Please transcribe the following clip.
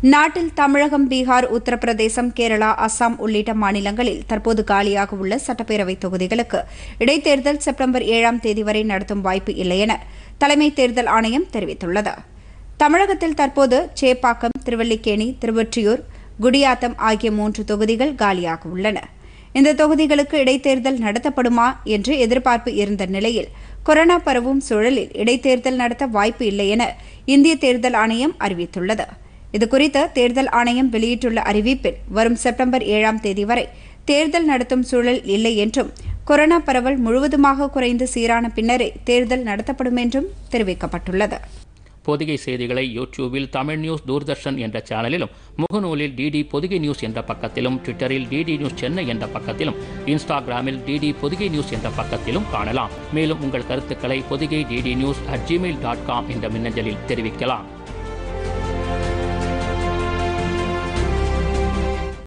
நாட்டில் தமிழகம் பீகார் உத்தரப்பிரதேசம் கேரளா அஸ்ஸாம் உள்ளிட்ட மாநிலங்களில் தற்போது காலியாக உள்ள சட்டப்பேரவை தொகுதிகளுக்கு இடைத்தேர்தல் செப்டம்பர் ஏழாம் தேதி வரை நடத்தும் வாய்ப்பு இல்லை என தலைமை தேர்தல் ஆணையம் தெரிவித்துள்ளது. தமிழகத்தில் தற்போது சேப்பாக்கம் திருவல்லிக்கேணி திருவொற்றியூர் குடியாத்தம் ஆகிய மூன்று தொகுதிகள் காலியாக உள்ளன. இந்த தொகுதிகளுக்கு இடைத்தேர்தல் நடத்தப்படுமா என்று எதிர்பார்ப்பு இருந்த நிலையில் கொரோனா பரவும் சூழலில் இடைத்தேர்தல் நடத்த வாய்ப்பு இல்லை என இந்திய தேர்தல் ஆணையம் அறிவித்துள்ளது. இதுகுறித்து தேர்தல் ஆணையம் வெளியிட்டுள்ள அறிவிப்பில் வரும் செப்டம்பர் ஏழாம் தேதி வரை தேர்தல் நடத்தும் சூழல் இல்லை என்றும் கொரோனா பரவல் முழுவதுமாக குறைந்து சீரான பின்னரே தேர்தல் நடத்தப்படும் என்றும் தெரிவிக்கப்பட்டுள்ளது. பொதிகை செய்திகளை யூடியூபில் தமிழ் நியூஸ் தூர்தர்ஷன் என்ற சேனலிலும் முகநூலில் டிடி பொதிகை நியூஸ் என்ற பக்கத்திலும் ட்விட்டரில் டிடி நியூஸ் சென்னை என்ற பக்கத்திலும் இன்ஸ்டாகிராமில் டிடி பொதிகை நியூஸ் என்ற பக்கத்திலும் காணலாம். மேலும் உங்கள் கருத்துக்களை Pothigai DD news at Gmail dot com என்ற மின்னஞ்சலில் தெரிவிக்கலாம்.